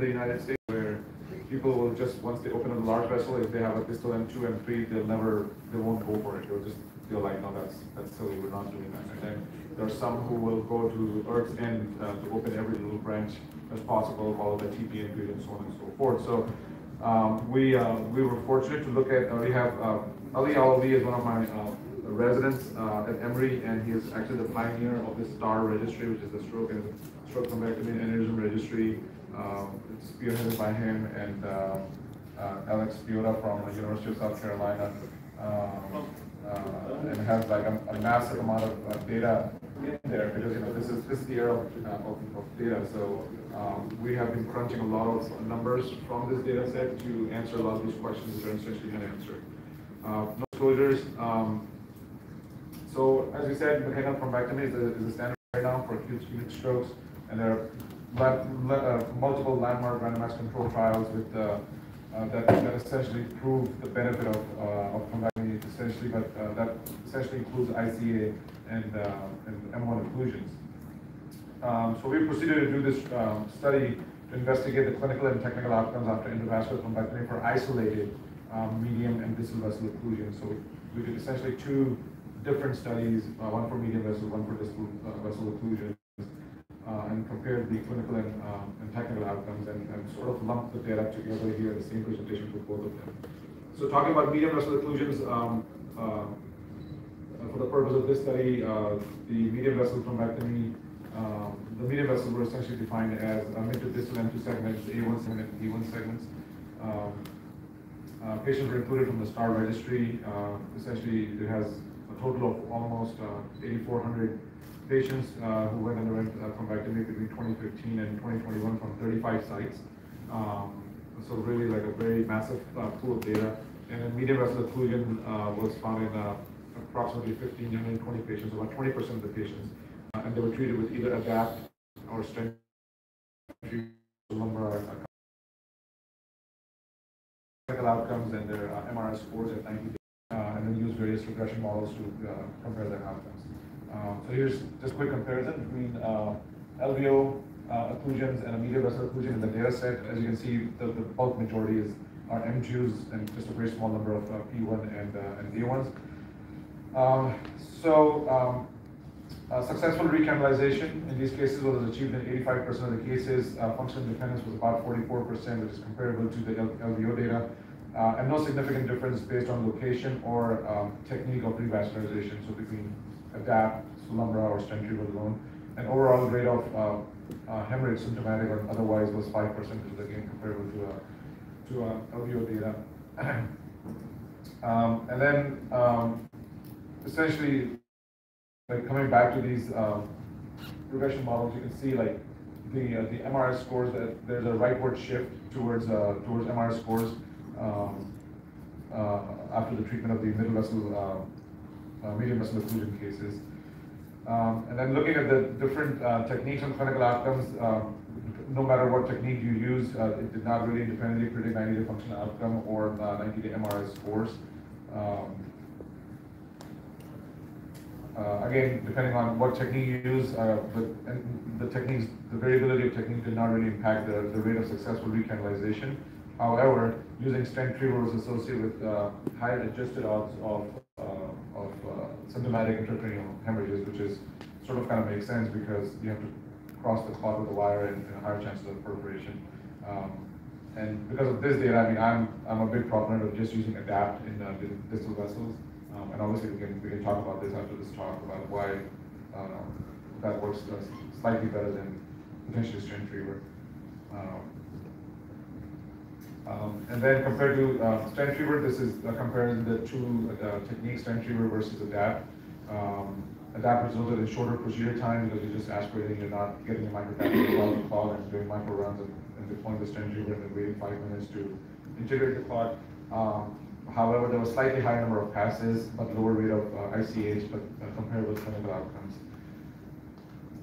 the United States where people will just, once they open a large vessel, if they have a distal M2, M3, they'll never, they won't go for it. They'll just feel like, no, that's, that's silly, we're not doing that. And then there are some who will go to Earth's end uh, to open every little branch as possible, follow the TPN grid and so on and so forth. So um, we, uh, we were fortunate to look at, uh, we have, uh, Ali Alawieh is one of my uh, residents uh, at Emory, and he is actually the pioneer of the STAR registry, which is the stroke and stroke thrombectomy and registry. Um, it's spearheaded by him and uh, uh, Alex Spiotta from the University of South Carolina. Um, uh, and has like a, a massive amount of uh, data in there because you know this is this era of, uh, of, of data. So um, we have been crunching a lot of numbers from this data set to answer a lot of these questions that are essentially unanswered. Uh, no disclosures. Um, so as we said, mechanical thrombectomy is a, is a standard right now for acute ischemic strokes, and there are uh, multiple landmark randomized control trials with uh, uh, that, that essentially prove the benefit of, uh, of thrombectomy essentially, but uh, that essentially includes ICA and, uh, and M1 occlusions. Um, so we proceeded to do this um, study to investigate the clinical and technical outcomes after endovascular thrombectomy for isolated um, medium and distal vessel occlusion. So we did essentially two different studies, uh, one for medium vessel, one for distal vessel occlusion, and compared the clinical and, um, and technical outcomes and, and, sort of lumped the data together here in the same presentation for both of them. So talking about medium vessel occlusions, um, uh, for the purpose of this study, uh, the medium vessel thrombectomy, um, the medium vessels were essentially defined as a mid to distal M2 segments, A1 segment, and P1 segments. Um, uh, patients were included from the STAR registry. Uh, essentially, it has a total of almost uh, 8,400 patients uh, who went underwent uh, thrombectomy between 2015 and 2021 from 35 sites. Um, so really like a very massive pool of data. And then medium vessel occlusion was found in approximately 1,520 patients, about 20% of the patients. and they were treated with either ADAPT or stent lumbar clinical outcomes and their uh, MRS scores at 90 days uh, and then use various regression models to uh, compare their outcomes. Um, so here's just a quick comparison between uh, LVO uh, occlusions and a medial vessel occlusion in the data set. As you can see, the, the bulk majority is are M2s and just a very small number of uh, P1 and, uh, and A1s. Um, so um, uh, successful recanalization in these cases was achieved in 85% of the cases. Uh, functional dependence was about 44%, which is comparable to the LVO data uh, and no significant difference based on location or um, technique of revascularization, so between ADAPT, Solumbra, or Stentriever alone. And overall rate of uh, uh, hemorrhage symptomatic or otherwise was 5%, which is again comparable to, uh, to uh, LVO data. um, and then um, essentially, like coming back to these um, regression models, you can see like the uh, the MRS scores that there's a rightward shift towards uh, towards MRS scores um, uh, after the treatment of the middle vessel, uh, uh, medium vessel occlusion cases. Um, and then looking at the different uh, techniques and clinical outcomes, um, no matter what technique you use, uh, it did not really independently predict 90-day functional outcome or 90-day MRS scores. Um, uh, again, depending on what technique you use, uh, the, the techniques, the variability of technique did not really impact the, the rate of successful recanalization. However, using Stentriever was associated with uh, higher adjusted odds of, uh, uh, symptomatic intracranial hemorrhages, which is sort of kind of makes sense because you have to cross the clot with the wire and, and higher chances of perforation. Um, and because of this data, I mean, I'm, I'm a big proponent of just using ADAPT in uh, distal vessels. Um, and obviously, we can, we can talk about this after this talk about why uh, that works uh, slightly better than potentially Stentriever. Um, um, and then compared to uh, Stentriever, this is uh, comparing the two uh, techniques, Stentriever versus ADAPT. Um, ADAPT resulted in shorter procedure time because you're just aspirating, you're not getting a microcatheter of the clot and doing micro runs and, and deploying the Stentriever and then waiting five minutes to integrate the clot. Um, however, there was slightly higher number of passes, but lower rate of uh, ICH, but uh, compared with clinical outcomes.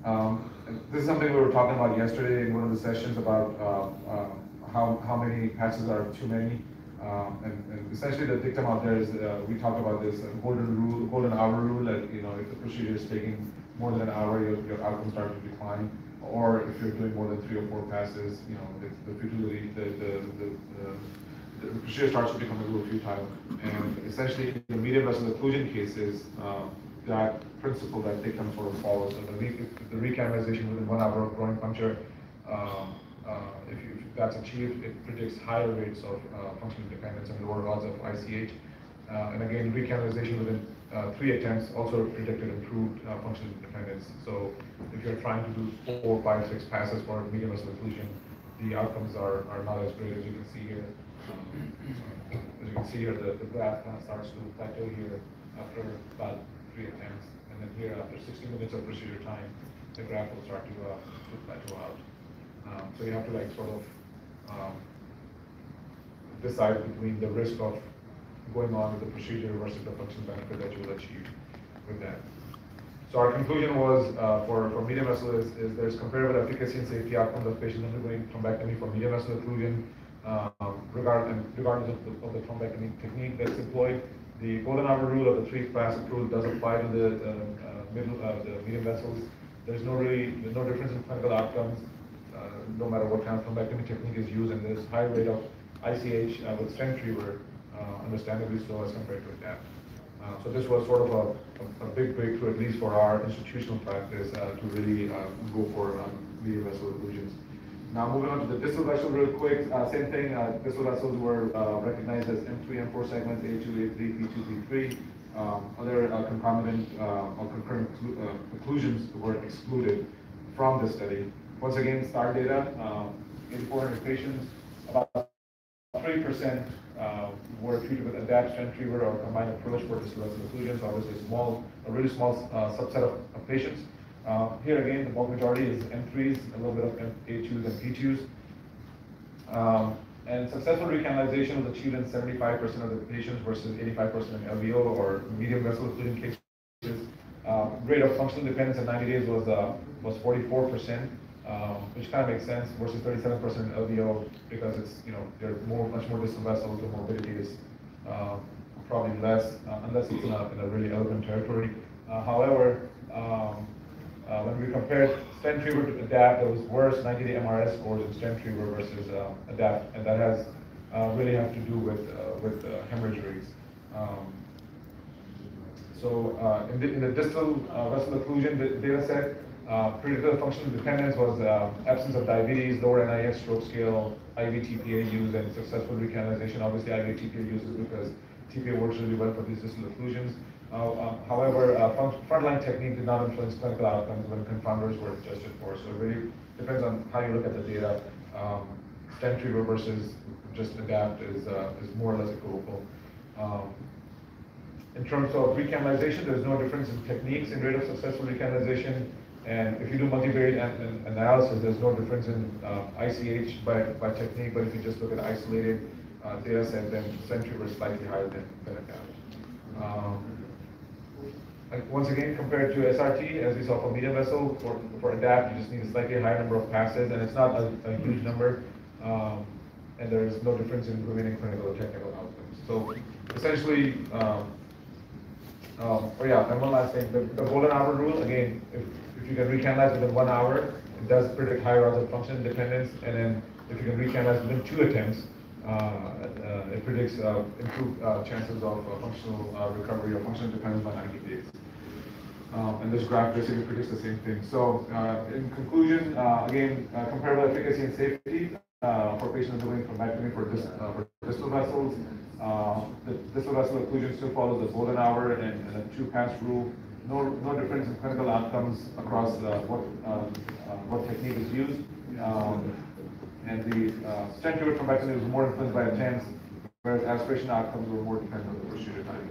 Um, this is something we were talking about yesterday in one of the sessions about uh, um, how, how many passes are too many. Um, and, and, essentially the dictum out there is, uh, we talk about this golden rule, golden hour rule, that, you know, if the procedure is taking more than an hour, your, your outcomes start to decline. or if you're doing more than three or four passes, you know, the, the futility, the, the, the, the, procedure starts to become a little futile. And essentially, in the medium vessel occlusion cases, um, that principle that Thickham sort of follows, so the, re- the recanalization within one hour of groin puncture, um, uh, if, you, that's achieved, it predicts higher rates of uh, functional independence and lower odds of ICH. Uh, and again, recanalization within uh, three attempts also predicted improved functional independence. So if you're trying to do four, five, six passes for medium occlusion, the outcomes are, are not as great as you can see here. Um, as you can see here, the, the graph kind of starts to plateau here after about three attempts. And then here, after 60 minutes of procedure time, the graph will start to, uh, to plateau out. Um, so you have to like sort of um, decide between the risk of going on with the procedure versus the functional benefit that you will achieve with that. So our conclusion was uh, for, for medium vessel is, is there's comparable efficacy and safety outcomes of patients undergoing thrombectomy for medium vessel occlusion, um, regard, and regardless of the, of the thrombectomy technique that's employed. The golden hour rule of the three class rule does apply to the uh, uh, middle, uh, the medium vessels. There's no really, there's no difference in clinical outcomes, no matter what kind of thrombectomy technique is used, and there's high rate of ICH uh, with stent retriever, uh, understandably so as compared to adapt. Uh, so this was sort of a, a, a, big breakthrough, at least for our institutional practice, uh, to really uh, go for um, medium vessel occlusions. Now moving on to the distal vessel real quick, uh, same thing, uh, distal vessels were uh, recognized as M3, M4 segments, A2, A3, P2, P3. Um, other concomitant or concurrent occlusions were excluded from the study. Once again, STAR data, um, in 400 patients, about 3% uh, were treated with adapt stent retriever or combined approach for distal vessel occlusion. So obviously small, a really small uh, subset of, of patients. Uh, here again, the bulk majority is M3s, a little bit of A2s and P2s. Um, and successful recanalization was achieved in 75% of the patients versus 85% in LVO or medium vessel occlusion cases. Uh, rate of functional dependence at 90 days was uh, was 44% um, which kind of makes sense versus 37% LVO because it's, you know, there are more, much more distal vessels, the morbidity is um, probably less, uh, unless it's in a, in a, really eloquent territory. Uh, however, um, uh, when we compared stent retriever to ADAPT, there was worse 90-day MRS scores in stent retriever versus uh, ADAPT, and that has uh, really have to do with uh, with hemorrhage rates. Um, so in the, in, the, distal vessel occlusion data set, uh, critical functional dependence was uh, absence of diabetes, lower NIH stroke scale, IVTPA use, and successful recanalization. Obviously, IV TPA uses because TPA works really well for these distal occlusions. Uh, um, however, uh, frontline technique did not influence clinical outcomes when confounders were adjusted for. So it really depends on how you look at the data. Um, stent retriever versus just adapt is, uh, is more or less equivocal. Um, in terms of recanalization, there's no difference in techniques in rate of successful recanalization. And if you do multivariate an, an analysis, there's no difference in uh, ICH by, by technique, but if you just look at isolated uh, data set, then Century was slightly higher than, than Um, once again, compared to SRT, as we saw for medium vessel, for, for ADAPT, you just need a slightly higher number of passes, and it's not a, a huge number, um, and there is no difference in prevailing clinical or technical outcomes. So essentially, um, um, oh yeah, and one last thing, the, the golden hour rule, again, if, if you can recanalize within one hour, it does predict higher odds of function independence, and then if you can recanalize within two attempts, uh, uh, it predicts uh, improved uh, chances of uh, functional uh, recovery or functional independence by 90 days. Um, and this graph basically predicts the same thing. So in conclusion, again, comparable efficacy and safety for patients undergoing thrombectomy for, dis for distal vessels. the distal vessel occlusion still follows the golden hour and, and the two-pass rule no, no difference in clinical outcomes across uh, what, uh, what technique is used. Um, and the uh, retriever thrombectomy was more influenced by chance, whereas aspiration outcomes were more dependent on the procedure time.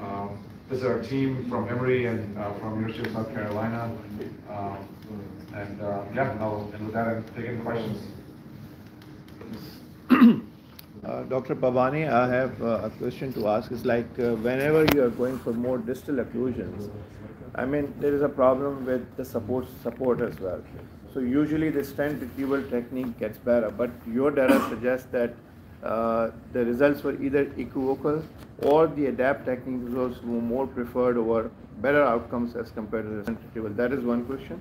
Um, this is our team from Emory and uh, from University of South Carolina. Um, and uh, yeah, I'll, and with that, I'm taking questions. Uh, Dr. Pabaney, I have uh, a question to ask. It's like uh, whenever you are going for more distal occlusions, I mean, there is a problem with the support support as well. So usually the stent retrieval technique gets better, but your data suggests that uh, the results were either equivocal or the adapt technique was more preferred over better outcomes as compared to the retrieval. That is one question.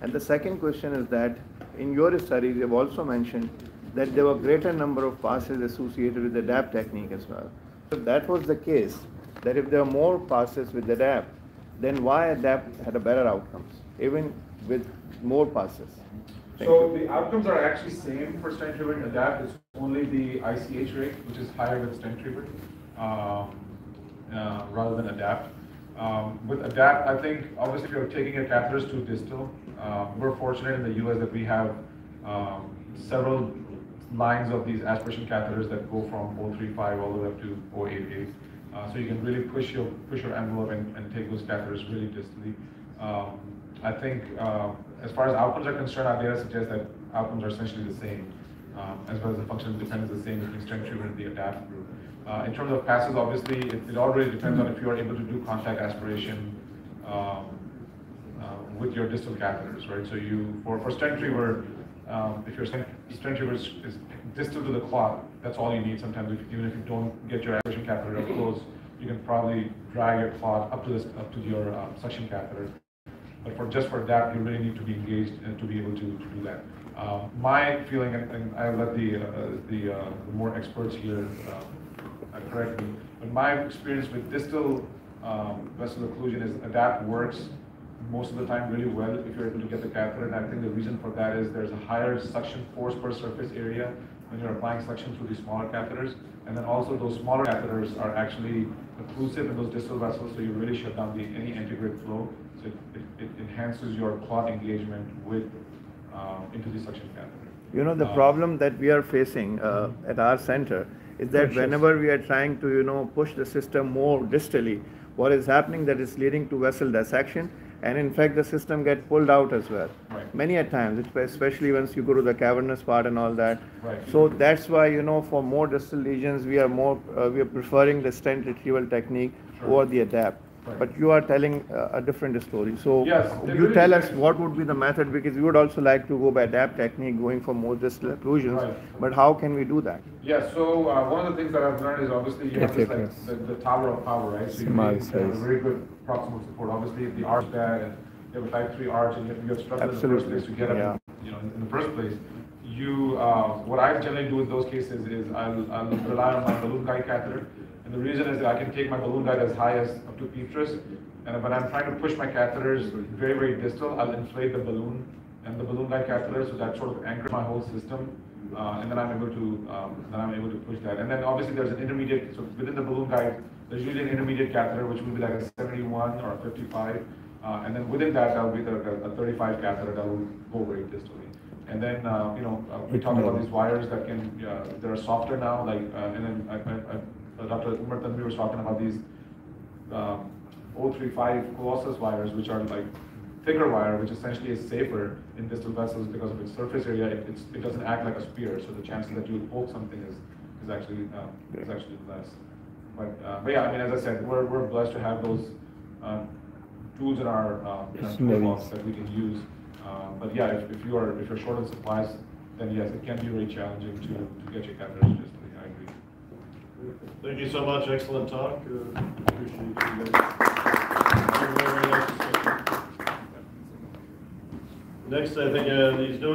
And the second question is that in your studies, you've also mentioned that there were greater number of passes associated with the DAP technique as well. So that was the case, that if there are more passes with the DAP, then why DAP had a better outcomes, even with more passes? Thank So you. the outcomes are actually same for retriever and adapt, only the ICH rate, which is higher with stent retriever, um, uh, rather than adapt. Um, with adapt, I think, obviously, if you're taking a catheters to distal, uh, we're fortunate in the US that we have, um, several lines of these aspiration catheters that go from 035 all the way up to 088. Uh, so you can really push your, push your envelope and, and take those catheters really distally. Um, I think, uh, as far as outcomes are concerned, our data suggests that outcomes are essentially the same, as well as the functional is the same between stent retriever and the adapt group. Uh, in terms of passes, obviously, it, it all really depends on if you are able to do contact aspiration um, uh, with your distal catheters, right? So you, for, for stent retriever, um, if your stent, stent retriever is, is distal to the clot, that's all you need sometimes, if, even if you don't get your aspiration catheter up close, you can probably drag your clot up to this, up to your uh, suction catheter. But for, just for that, you really need to be engaged and to be able to, to do that. Um, my feeling, and, I let the, uh, the, uh, the more experts here, uh, correct me, but my experience with distal, um, vessel occlusion is adapt works most of the time really well if you're able to get the catheter, and I think the reason for that is there's a higher suction force per surface area when you're applying suction through these smaller catheters, and then also those smaller catheters are actually occlusive in those distal vessels, so you really shut down the, any antegrade flow, it, it, it enhances your clot engagement with, um, into the catheter. You know, the Uh, problem that we are facing uh, at our center is that whenever we are trying to, you know, push the system more distally, what is happening that is leading to vessel dissection, and in fact, the system get pulled out as well. Right. Many a times, especially once you go to the cavernous part and all that. Right. So that's why, you know, for more distal lesions, we are more, uh, we are preferring the stent retrieval technique Sure. over the adapt. Right. But you are telling uh, a different story. So Yes, you tell us what would be the method, because we would also like to go by DAP technique, going for more distal occlusions. Right. But how can we do that? Yeah, so uh, one of the things that I've learned is obviously you have this like the, the tower of power, right? So you need have a very good proximal support. Obviously, if the arch is bad and you have a type three arch and you have, you have struggled in the first place to get up, yeah. you know, in, in the first place, you uh, what I generally do in those cases is I'll, I'll rely on my balloon guide catheter, and the reason is that I can take my balloon guide as high as up to petrous, and when I'm trying to push my catheters very very distal, I'll inflate the balloon and the balloon guide catheter so that sort of anchors my whole system. Uh, and then I'm able to um, then I'm able to push that. And then obviously there's an intermediate. So within the balloon guide, there's usually an intermediate catheter, which will be like a 71 or a 55. Uh, and then within that, that'll be the, a 35 catheter that will go very distally. And then uh, you know uh, we talked about these wires that can uh, that are softer now. Like uh, and then I, I, I, Dr. Umar Tanvi was talking about these um, 035 Colossus wires, which are like thicker wire, which essentially is safer in distal vessels because of its surface area. It, it's, it doesn't act like a spear, so the chances that you will poke something is, is actually um, is actually less. But, uh, but yeah, I mean, as I said, we're, we're blessed to have those um, tools in our, um, in our toolbox that we can use. Um, but yeah, if, if you are if you're short on supplies, then yes, it can be very challenging to, to get your catheters distally. I agree. Thank you so much, excellent talk, uh, appreciate you guys. Next, I think, uh, these new